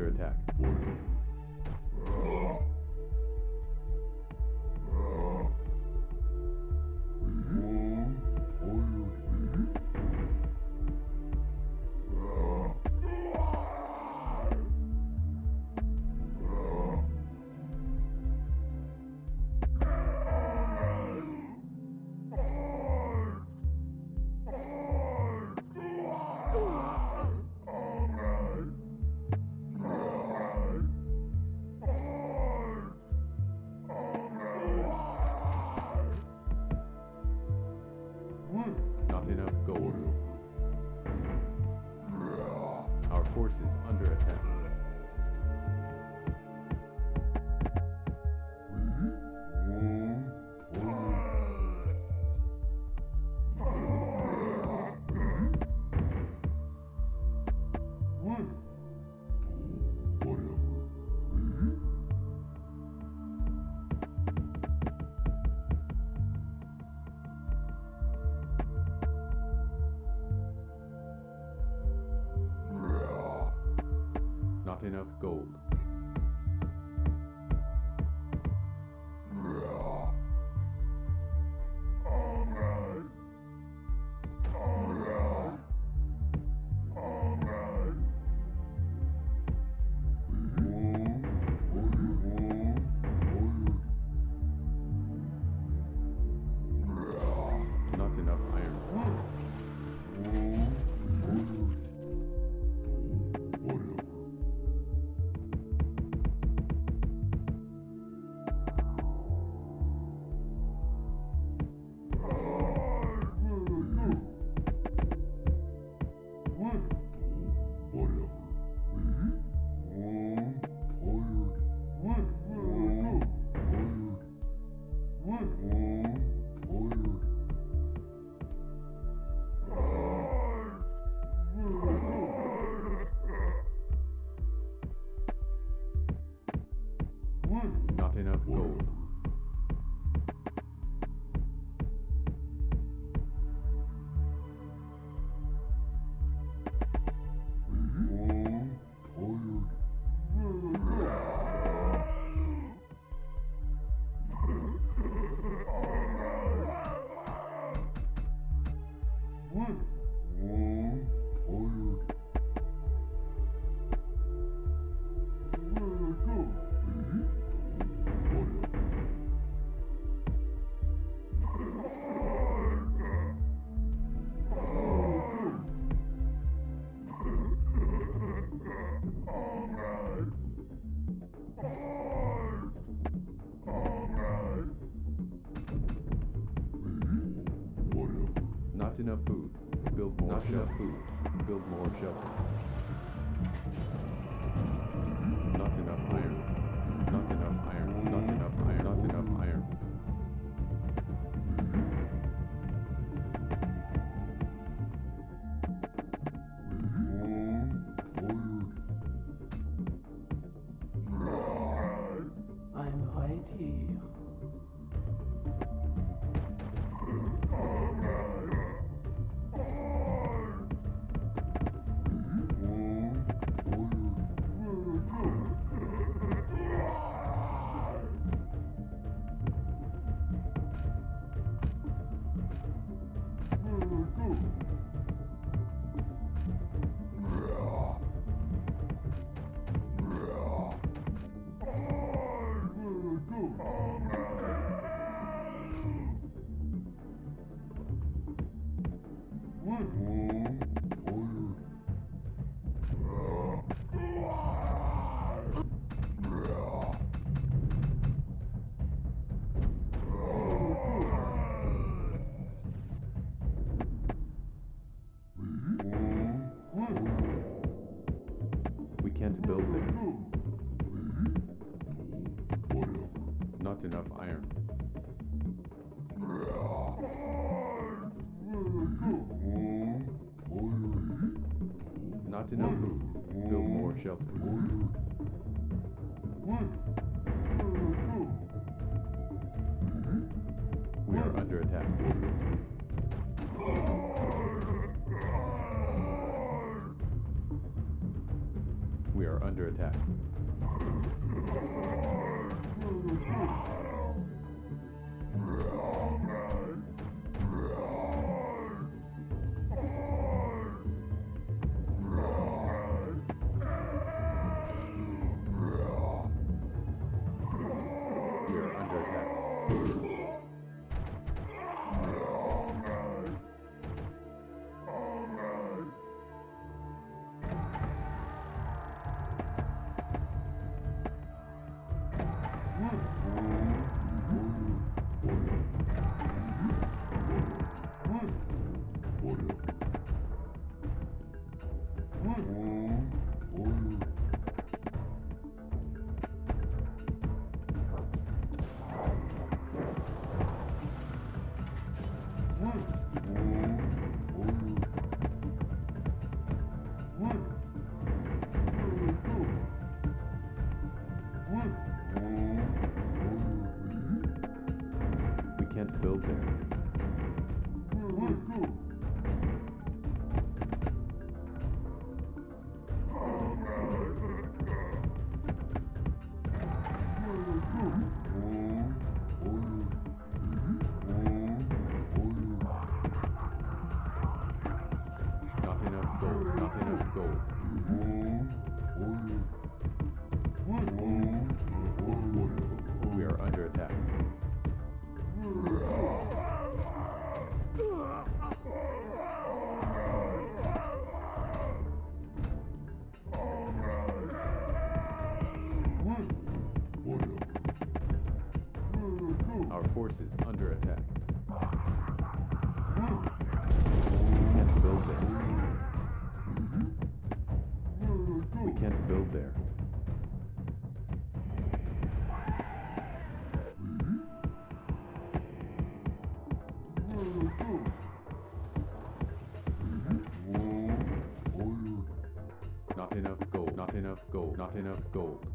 Under attack. Not enough gold. Not enough iron. Not enough food. Build more Not enough food. Build more shelter. Not enough iron. Not enough iron. Not enough iron. Not enough iron. I'm right here. We Not enough food. Build more shelter. We are under attack. We are under attack. Attack. Can't build there. We can't build there. Not enough gold. Not enough gold. Not enough gold.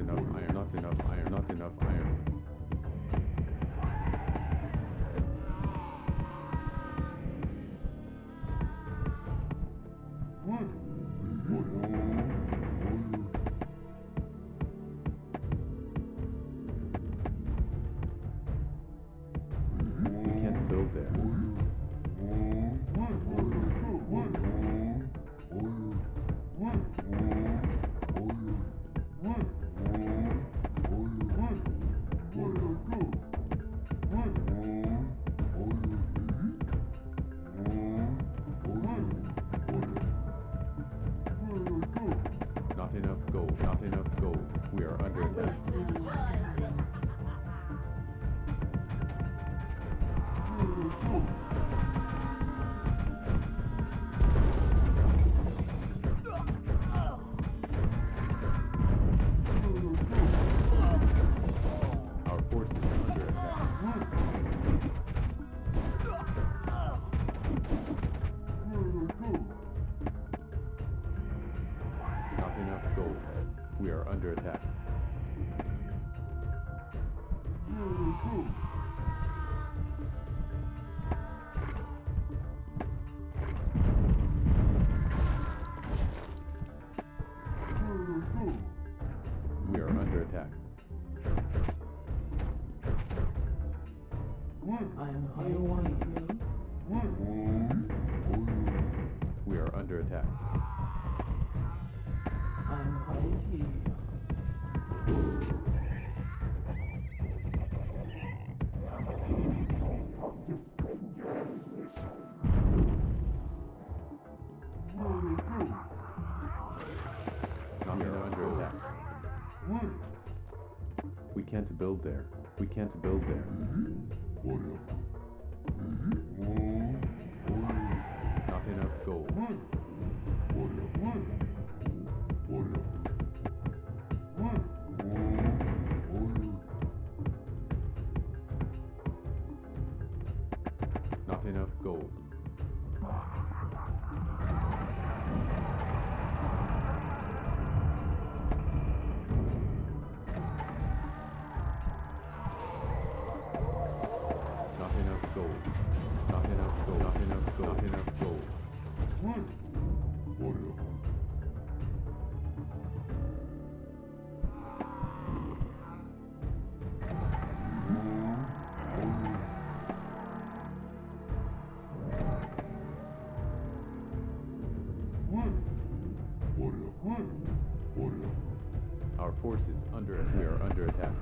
Enough iron. Not enough iron. Not enough iron. Enough gold. Not enough gold. We are under attack. I'm. Mm. We are under attack. I'm hiding. We are under attack. We can't build there. We can't build there. Mm-hmm. Gold. Not enough gold. Not enough gold. Not enough gold. Our forces under we are under attack.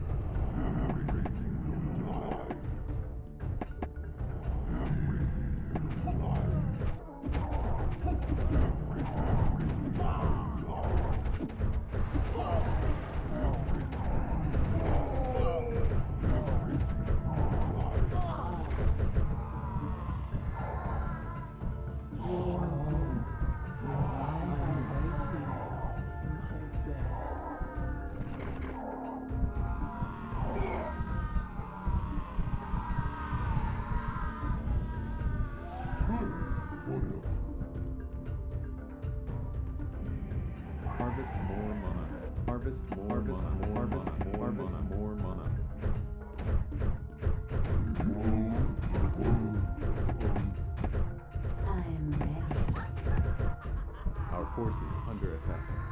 Harvest more harvest mana. Harvest more harvest more mana. I am ready. Our forces under attack.